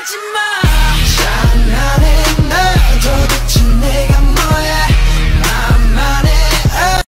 하지마